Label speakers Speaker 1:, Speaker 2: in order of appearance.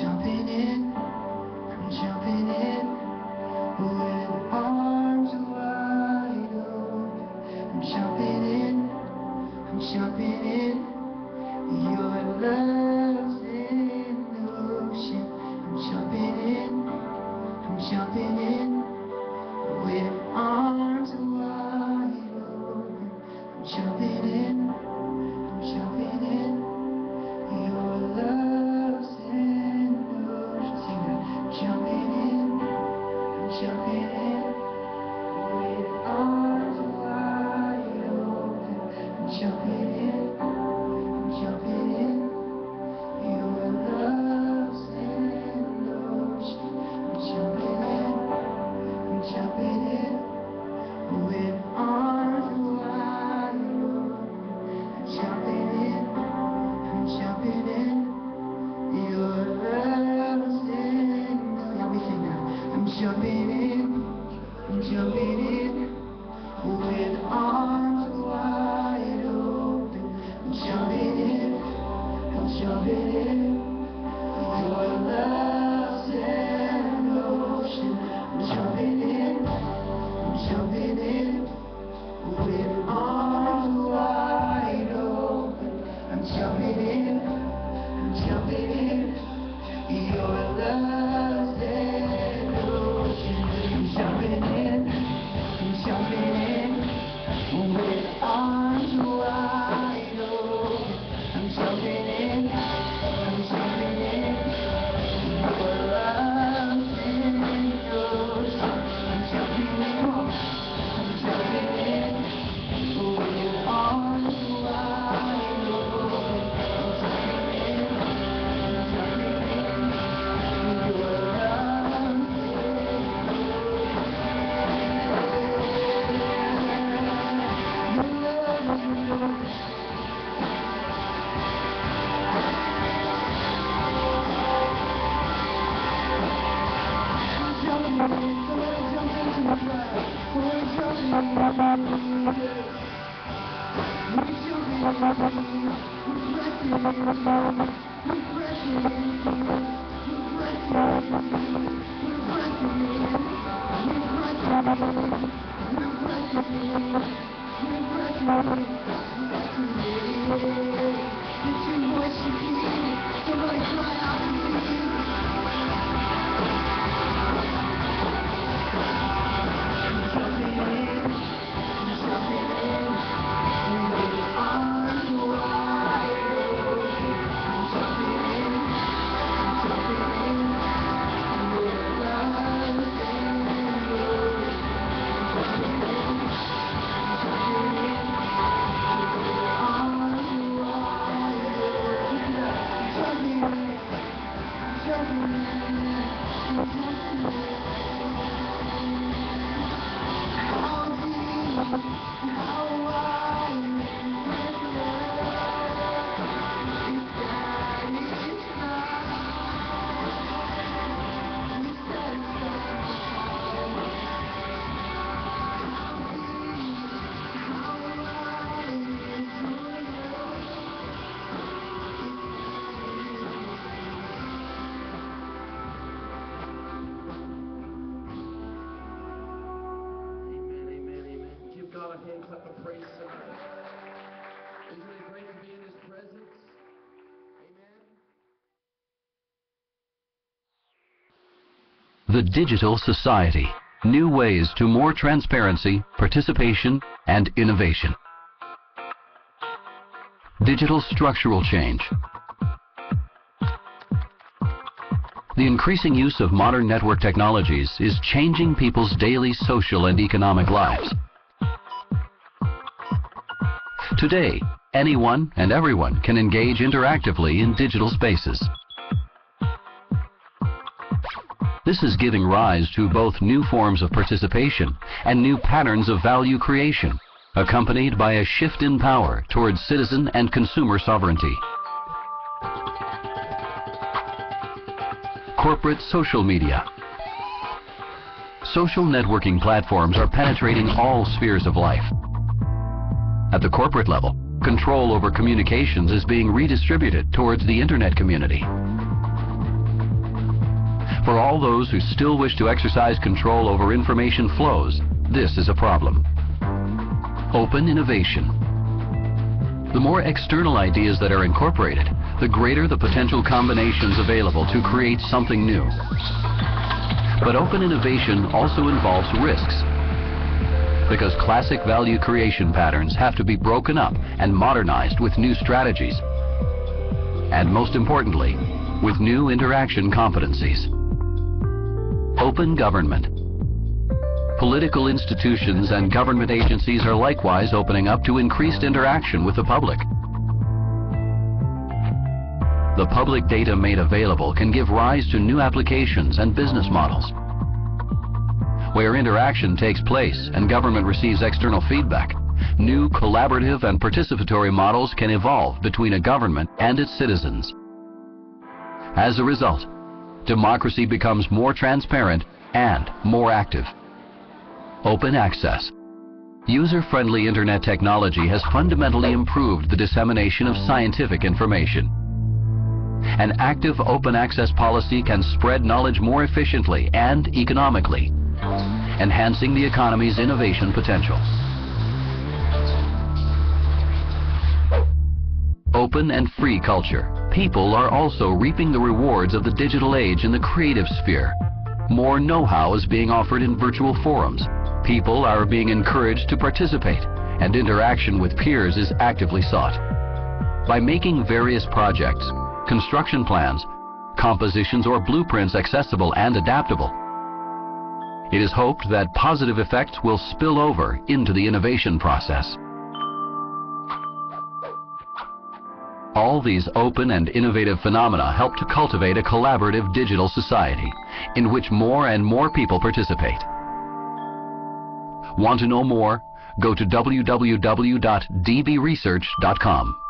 Speaker 1: jumping in, I'm jumping in with arms wide open. I'm jumping in, I'm jumping in. Your love's
Speaker 2: Somebody cry out. Amen,
Speaker 3: The Digital Society. New ways to more transparency, participation, and innovation. Digital structural change. The increasing use of modern network technologies is changing people's daily social and economic lives. Today, anyone and everyone can engage interactively in digital spaces. This is giving rise to both new forms of participation and new patterns of value creation, accompanied by a shift in power towards citizen and consumer sovereignty. Corporate social media. Social networking platforms are penetrating all spheres of life. At the corporate level, control over communications is being redistributed towards the internet community. For all those who still wish to exercise control over information flows, this is a problem. Open innovation. The more external ideas that are incorporated, the greater the potential combinations available to create something new. But open innovation also involves risks because classic value creation patterns have to be broken up and modernized with new strategies. And most importantly, with new interaction competencies. Open government. Political institutions and government agencies are likewise opening up to increased interaction with the public. The public data made available can give rise to new applications and business models. Where interaction takes place and government receives external feedback, new collaborative and participatory models can evolve between a government and its citizens. As a result, democracy becomes more transparent and more active. Open access. User-friendly internet technology has fundamentally improved the dissemination of scientific information. An active open access policy can spread knowledge more efficiently and economically enhancing the economy's innovation potential. Open and free culture. People are also reaping the rewards of the digital age in the creative sphere. More know-how is being offered in virtual forums. People are being encouraged to participate, and interaction with peers is actively sought. By making various projects, construction plans, compositions or blueprints accessible and adaptable, it is hoped that positive effects will spill over into the innovation process. All these open and innovative phenomena help to cultivate a collaborative digital society in which more and more people participate. Want to know more? Go to www.dbresearch.com.